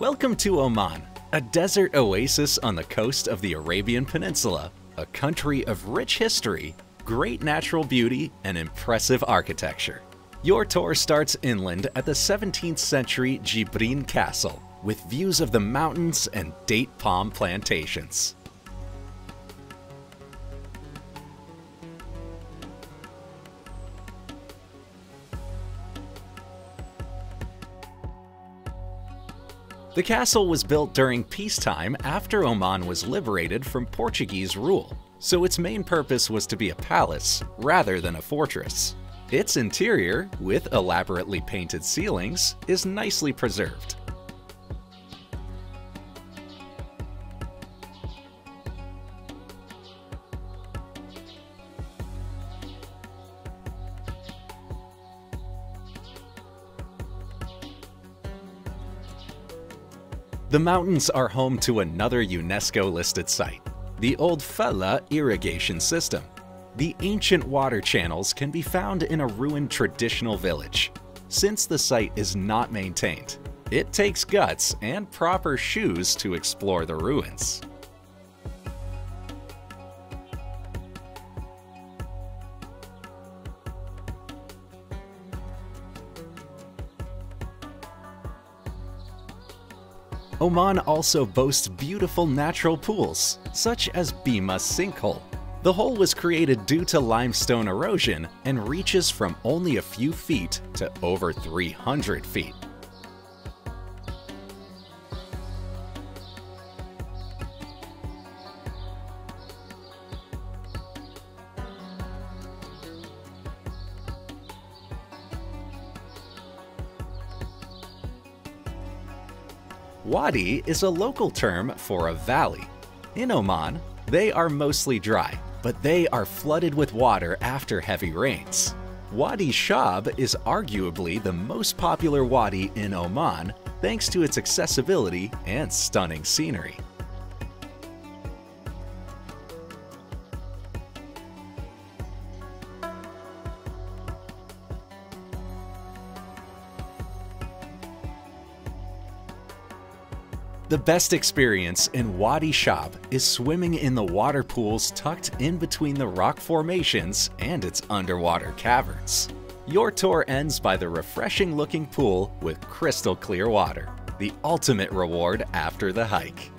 Welcome to Oman, a desert oasis on the coast of the Arabian Peninsula, a country of rich history, great natural beauty, and impressive architecture. Your tour starts inland at the 17th century Jibrin Castle, with views of the mountains and date palm plantations. The castle was built during peacetime after Oman was liberated from Portuguese rule, so its main purpose was to be a palace rather than a fortress. Its interior, with elaborately painted ceilings, is nicely preserved. The mountains are home to another UNESCO-listed site, the Al Falaj irrigation system. The ancient water channels can be found in a ruined traditional village. Since the site is not maintained, it takes guts and proper shoes to explore the ruins. Oman also boasts beautiful natural pools, such as Bimmah Sinkhole. The hole was created due to limestone erosion and reaches from only a few feet to over 300 feet. Wadi is a local term for a valley. In Oman, they are mostly dry, but they are flooded with water after heavy rains. Wadi Shab is arguably the most popular wadi in Oman thanks to its accessibility and stunning scenery. The best experience in Wadi Shab is swimming in the water pools tucked in between the rock formations and its underwater caverns. Your tour ends by the refreshing looking pool with crystal clear water, the ultimate reward after the hike.